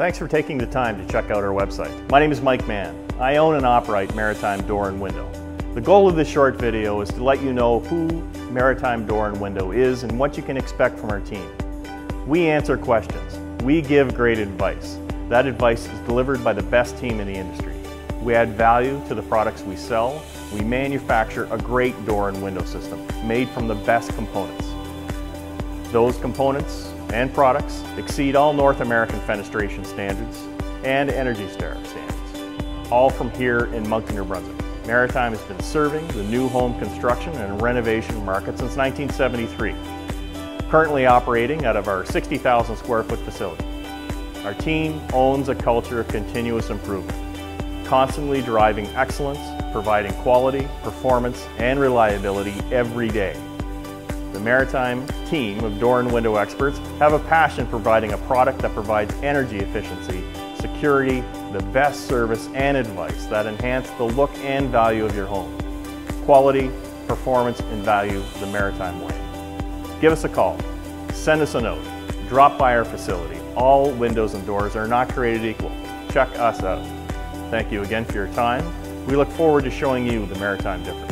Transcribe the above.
Thanks for taking the time to check out our website. My name is Mike Mann. I own and operate Maritime Door and Window. The goal of this short video is to let you know who Maritime Door and Window is and what you can expect from our team. We answer questions. We give great advice. That advice is delivered by the best team in the industry. We add value to the products we sell. We manufacture a great door and window system made from the best components. Those components and products exceed all North American fenestration standards and Energy Star standards, all from here in Moncton, New Brunswick. Maritime has been serving the new home construction and renovation market since 1973, currently operating out of our 60,000 square foot facility. Our team owns a culture of continuous improvement, constantly driving excellence, providing quality, performance, and reliability every day. The Maritime team of door and window experts have a passion providing a product that provides energy efficiency, security, the best service and advice that enhance the look and value of your home. Quality, performance, and value the Maritime way. Give us a call, send us a note, drop by our facility. All windows and doors are not created equal. Check us out. Thank you again for your time. We look forward to showing you the Maritime difference.